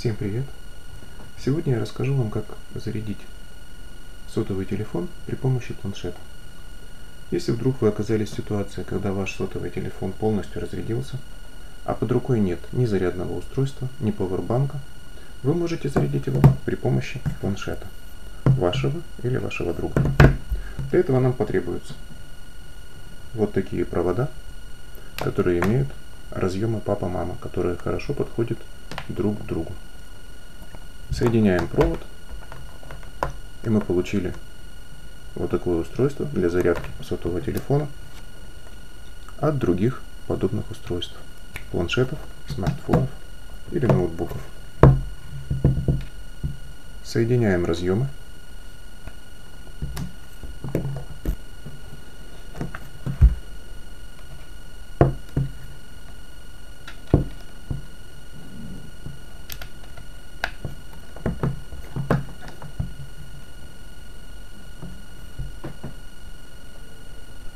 Всем привет! Сегодня я расскажу вам, как зарядить сотовый телефон при помощи планшета. Если вдруг вы оказались в ситуации, когда ваш сотовый телефон полностью разрядился, а под рукой нет ни зарядного устройства, ни пауэрбанка, вы можете зарядить его при помощи планшета вашего или вашего друга. Для этого нам потребуются вот такие провода, которые имеют разъемы папа-мама, которые хорошо подходят друг к другу. Соединяем провод, и мы получили вот такое устройство для зарядки сотового телефона от других подобных устройств, планшетов, смартфонов или ноутбуков. Соединяем разъемы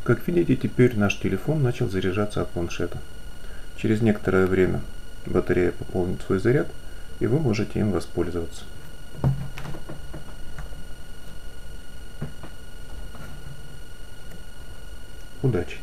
Как видите, теперь наш телефон начал заряжаться от планшета. Через некоторое время батарея пополнит свой заряд, и вы можете им воспользоваться. Удачи!